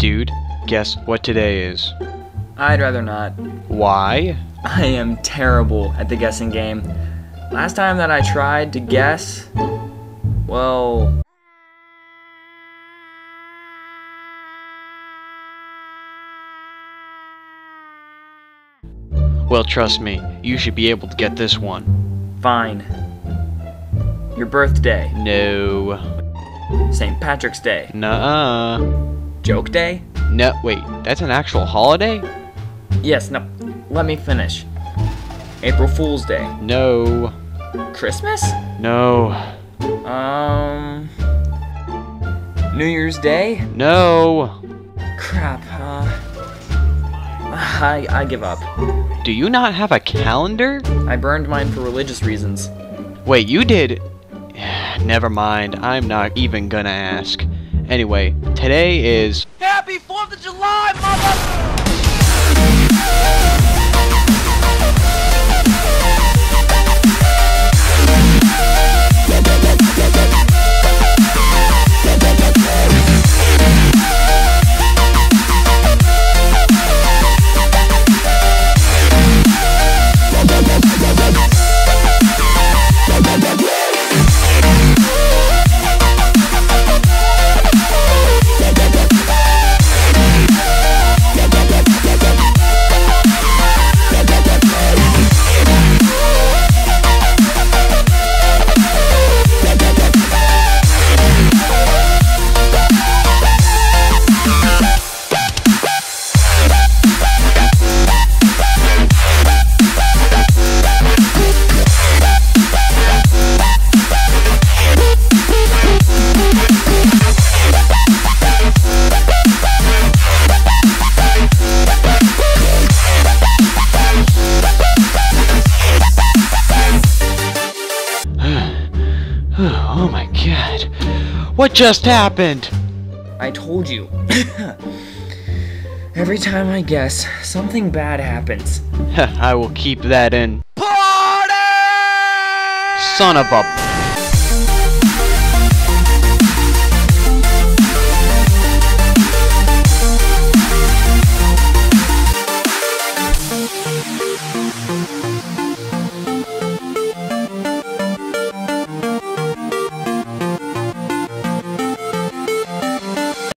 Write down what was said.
Dude, guess what today is? I'd rather not. Why? I am terrible at the guessing game. Last time that I tried to guess, well, Well, trust me, you should be able to get this one. fine. Your birthday, No. St. Patrick's Day, Nuh-uh. Joke Day? No, wait, that's an actual holiday? Yes, no, let me finish. April Fool's Day, No. Christmas? No. Um, New Year's Day? No. Crap, uh, I, I give up. Do you not have a calendar? I burned mine for religious reasons. Wait, you did... Never mind, I'm not even gonna ask. Anyway, today is... Happy 4th of July, Oh my god. What just happened? I told you. Every time I guess, something bad happens. I will keep that in. Party! Son of a...